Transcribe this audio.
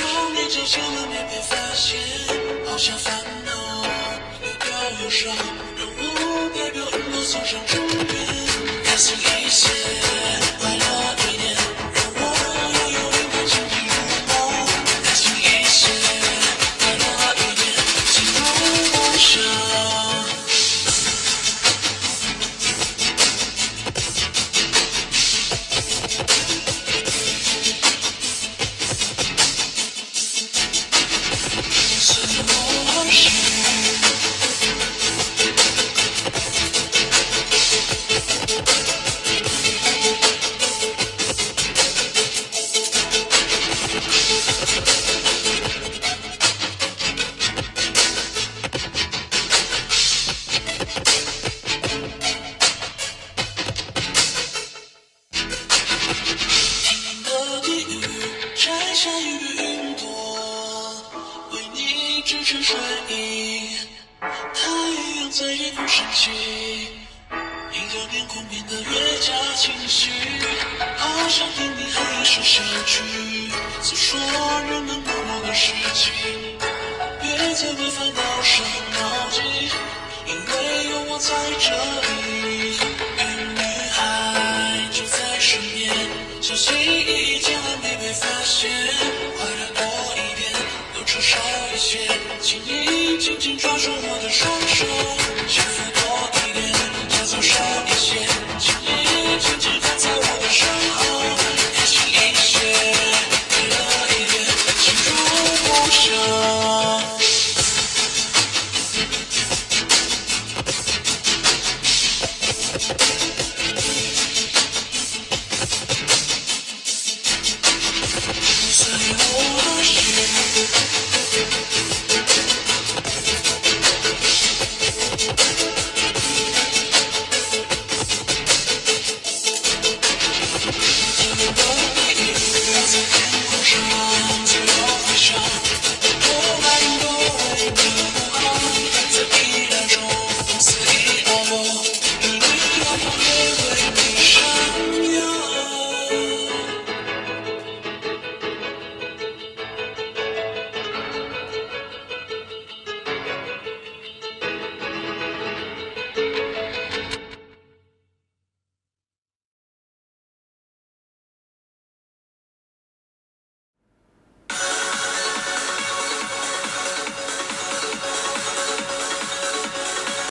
当你出现我没被发现好像烦恼丢掉忧伤让我代表云朵送上祝愿。下雨。你织成睡衣。太阳在夜空升起，你的面孔变得越加清晰。好想听你哼一首小曲，诉说人们默默的事情。别再为烦恼伤脑筋，因为有我在这里。而女孩就在身边，小心翼翼，千万别被发现。雪，请你紧紧抓住我的双手，幸福多。